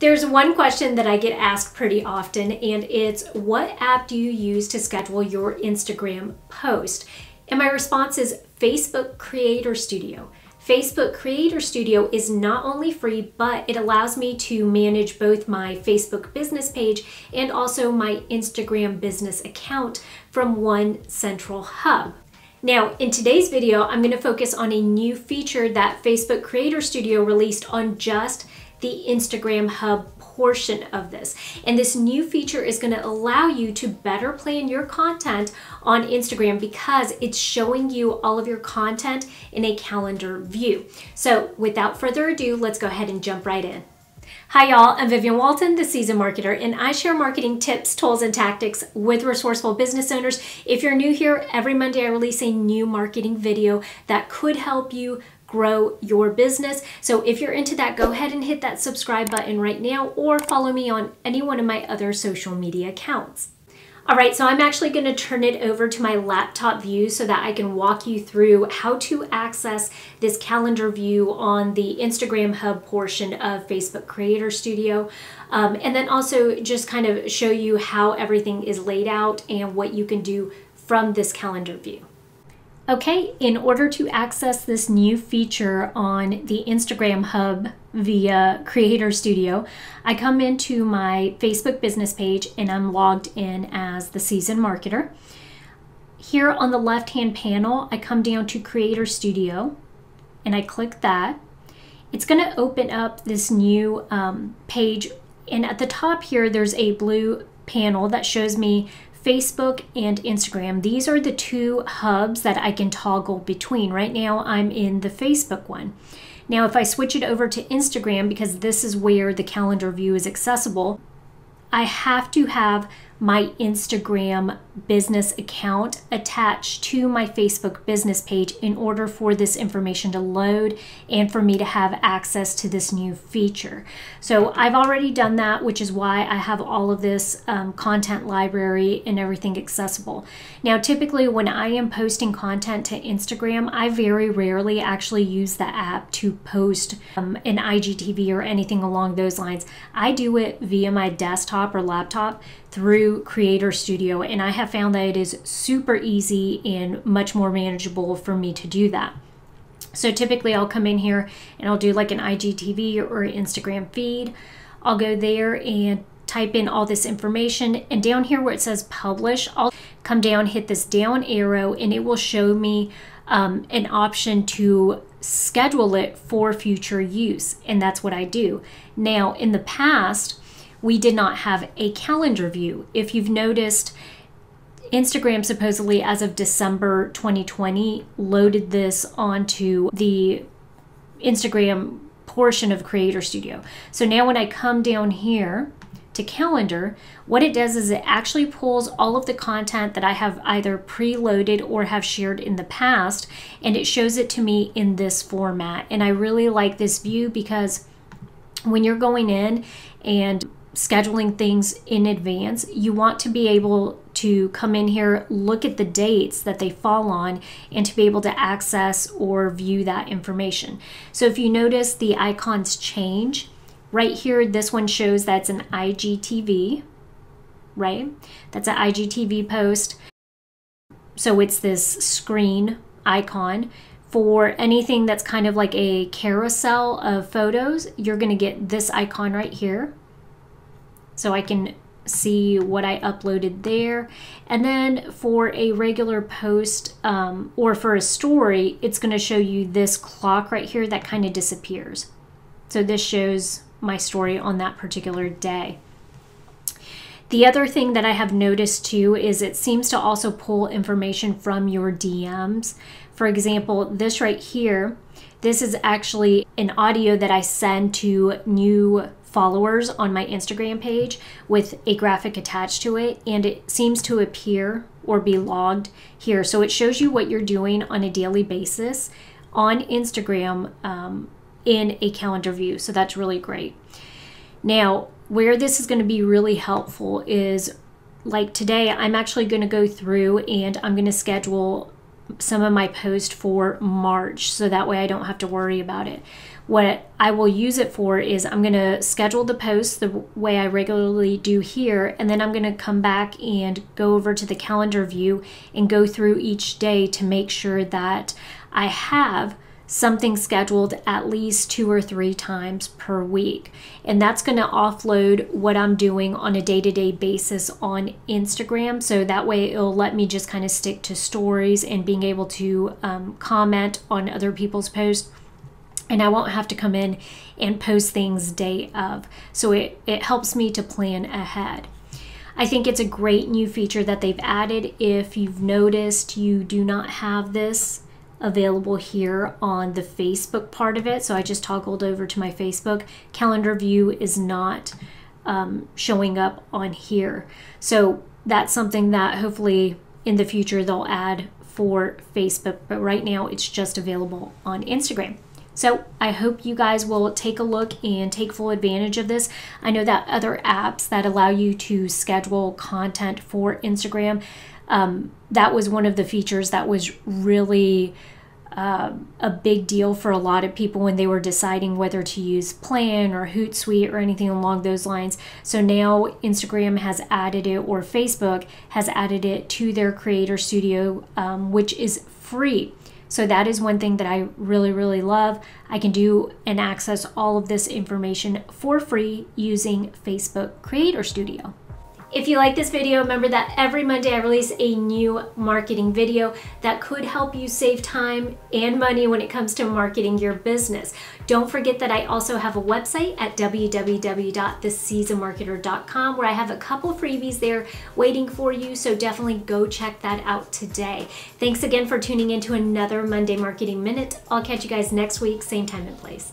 There's one question that I get asked pretty often, and it's what app do you use to schedule your Instagram post? And my response is Facebook Creator Studio. Facebook Creator Studio is not only free, but it allows me to manage both my Facebook business page and also my Instagram business account from one central hub. Now, in today's video, I'm going to focus on a new feature that Facebook Creator Studio released on just the Instagram Hub portion of this. And this new feature is going to allow you to better plan your content on Instagram because it's showing you all of your content in a calendar view. So without further ado, let's go ahead and jump right in. Hi, y'all. I'm Vivian Walton, the seasoned marketer, and I share marketing tips, tools, and tactics with resourceful business owners. If you're new here, every Monday I release a new marketing video that could help you grow your business. So if you're into that, go ahead and hit that subscribe button right now or follow me on any one of my other social media accounts. All right, so I'm actually gonna turn it over to my laptop view so that I can walk you through how to access this calendar view on the Instagram Hub portion of Facebook Creator Studio. Um, and then also just kind of show you how everything is laid out and what you can do from this calendar view. Okay, in order to access this new feature on the Instagram Hub via Creator Studio, I come into my Facebook business page and I'm logged in as the seasoned marketer. Here on the left hand panel, I come down to Creator Studio and I click that. It's going to open up this new um, page, and at the top here, there's a blue panel that shows me Facebook and Instagram. These are the two hubs that I can toggle between. Right now, I'm in the Facebook one. Now, if I switch it over to Instagram, because this is where the calendar view is accessible, I have to have my Instagram business account attached to my Facebook business page in order for this information to load and for me to have access to this new feature. So I've already done that, which is why I have all of this um, content library and everything accessible. Now, typically when I am posting content to Instagram, I very rarely actually use the app to post um, an IGTV or anything along those lines. I do it via my desktop or laptop through Creator Studio, and I have found that it is super easy and much more manageable for me to do that. So typically, I'll come in here and I'll do like an IGTV or Instagram feed. I'll go there and type in all this information, and down here where it says publish, I'll come down, hit this down arrow, and it will show me um, an option to schedule it for future use, and that's what I do. Now, in the past, we did not have a calendar view. If you've noticed, Instagram supposedly, as of December 2020, loaded this onto the Instagram portion of Creator Studio. So now when I come down here to calendar, what it does is it actually pulls all of the content that I have either preloaded or have shared in the past, and it shows it to me in this format. And I really like this view because when you're going in and scheduling things in advance, you want to be able to come in here, look at the dates that they fall on, and to be able to access or view that information. So if you notice the icons change, right here, this one shows that's an IGTV, right? That's an IGTV post. So it's this screen icon. For anything that's kind of like a carousel of photos, you're going to get this icon right here so I can see what I uploaded there. And then for a regular post um, or for a story, it's going to show you this clock right here that kind of disappears. So this shows my story on that particular day. The other thing that I have noticed too is it seems to also pull information from your DMs. For example, this right here, this is actually an audio that I send to new followers on my Instagram page with a graphic attached to it, and it seems to appear or be logged here. So it shows you what you're doing on a daily basis on Instagram um, in a calendar view. So that's really great. Now, where this is going to be really helpful is like today, I'm actually going to go through and I'm going to schedule some of my posts for March so that way I don't have to worry about it. What I will use it for is I'm going to schedule the posts the way I regularly do here, and then I'm going to come back and go over to the calendar view and go through each day to make sure that I have something scheduled at least two or three times per week. And that's going to offload what I'm doing on a day to day basis on Instagram. So that way it'll let me just kind of stick to stories and being able to um, comment on other people's posts. And I won't have to come in and post things day of. So it, it helps me to plan ahead. I think it's a great new feature that they've added. If you've noticed you do not have this available here on the Facebook part of it. So I just toggled over to my Facebook. Calendar view is not um, showing up on here. So that's something that hopefully in the future they'll add for Facebook, but right now it's just available on Instagram. So I hope you guys will take a look and take full advantage of this. I know that other apps that allow you to schedule content for Instagram, um, that was one of the features that was really uh, a big deal for a lot of people when they were deciding whether to use Plann or Hootsuite or anything along those lines. So now Instagram has added it, or Facebook has added it to their Creator Studio, um, which is free. So that is one thing that I really, really love. I can do and access all of this information for free using Facebook Creator Studio. If you like this video, remember that every Monday I release a new marketing video that could help you save time and money when it comes to marketing your business. Don't forget that I also have a website at www.theseasonedmarketer.com where I have a couple freebies there waiting for you, so definitely go check that out today. Thanks again for tuning in to another Monday Marketing Minute. I'll catch you guys next week, same time and place.